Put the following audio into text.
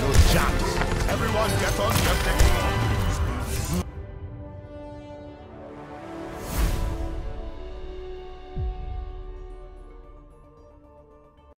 No chance. Everyone get on your